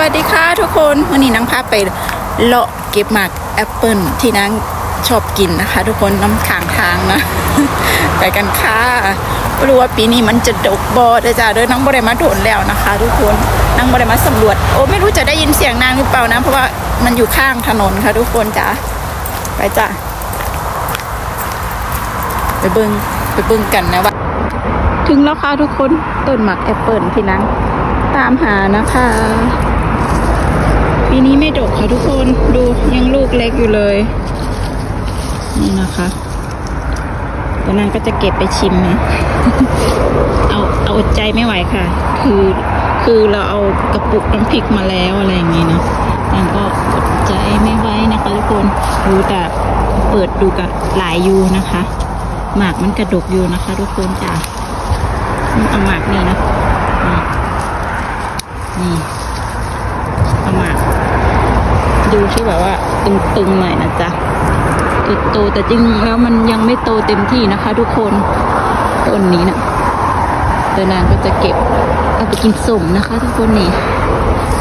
สวัสดีค่ะทุกคนวันนี้นางพาไปเลาะเก็บหมากแอปเปิลที่นางชอบกินนะคะ ทุกคนนำข้างทางนะ ไปกันค่ะไม่รู้ว่าปีนี้มันจะดกบอดจ้าเด้อน้องบได้มาโดนแล้วนะคะ ทุกคนนางบได้มาสำรวจ โอ้ไม่รู้จะได้ยินเสียงนางหรือเปล่านะ เพราะว่ามันอยู่ข้างถนนค่ะ ทุกคนจ้าไปจ้าไปเบิ้งไปเบิ้งกันนะว่าถึงแล้วค่ะทุกคนต้นหมากแอปเปิลที่นางตามหานะคะ ปีนี้ไม่ดกค่ะทุกคนดูยังลูกเล็กอยู่เลย นี่นะคะแต่นางก็จะเก็บไปชิมนะเอาเอาอดใจไม่ไหวค่ะ คือคือเราเอากระปุกน้ำพริกมาแล้วอะไรอย่างงี้นะนางก็อดใจไม่ไหวนะคะทุกคนดูแต่เปิดดูกับหลายยูนะคะ หมากมันกระดกอยู่นะคะ ทุกคนจ้ะเอาหมากนี่นะนี่นี่เอาหมาก ดูที่แบบว่าตึงๆหน่อยนะจ๊ะโตๆแต่จริงแล้วมันยังไม่โตเต็มที่นะคะ ทุกคนต้นนี้นะเดนางก็จะเก็บเอาไปกินสมนะคะ ทุกคนนี่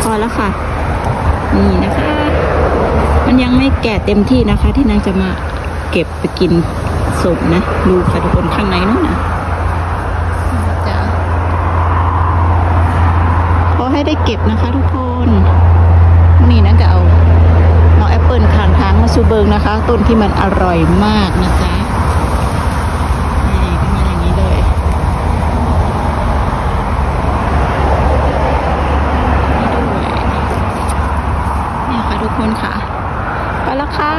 พอแล้วค่ะ นี่นะคะ มันยังไม่แก่เต็มที่นะคะ ที่นางจะมาเก็บไปกินสมนะดูค่ะทุกคนข้างในนู้นนะจ้ะขอให้ได้เก็บนะคะ ทุกคนนี่นะจะเอา ซูเบิงนะคะ ต้นที่มันอร่อยมากนะคะทุกคนค่ะ ไปแล้วค่ะ